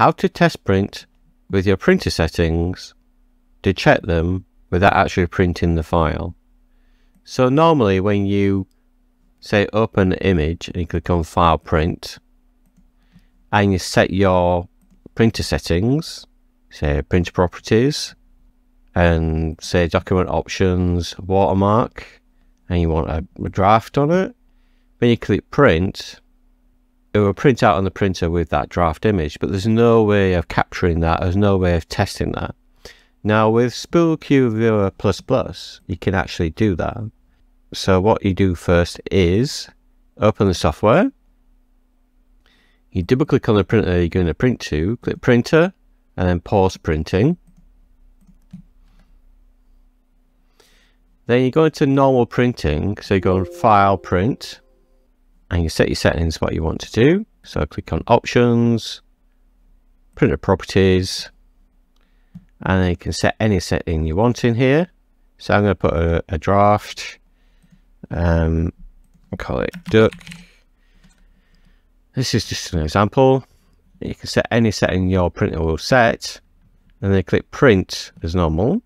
how to test print with your printer settings to check them without actually printing the file. So normally when you say open image and you click on file print and you set your printer settings, say printer properties and say document options, watermark, and you want a, a draft on it. When you click print, it will print out on the printer with that draft image, but there's no way of capturing that. There's no way of testing that. Now with Spool Queue Viewer++, plus you can actually do that. So what you do first is open the software. You double click on the printer you're going to print to, click printer, and then pause printing. Then you go into normal printing, so you go on file print, and you set your settings what you want to do. So click on options, printer properties, and then you can set any setting you want in here. So I'm going to put a, a draft, um, call it duck. This is just an example. You can set any setting your printer will set, and then click print as normal.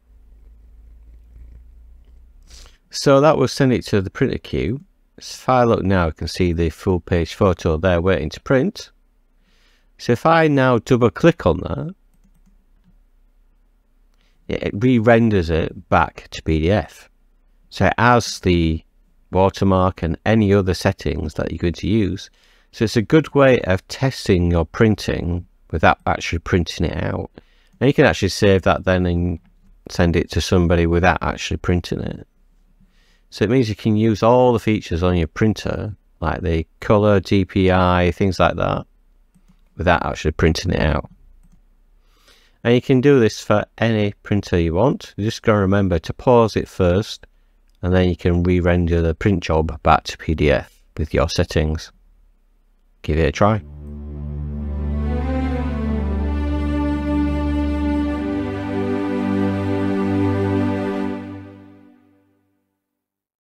So that will send it to the printer queue. If I look now, I can see the full page photo there waiting to print. So if I now double click on that, it re-renders it back to PDF. So it as the watermark and any other settings that you're going to use. So it's a good way of testing your printing without actually printing it out. And you can actually save that then and send it to somebody without actually printing it. So it means you can use all the features on your printer, like the color, DPI, things like that, without actually printing it out. And you can do this for any printer you want. You just got to remember to pause it first, and then you can re-render the print job back to PDF with your settings. Give it a try.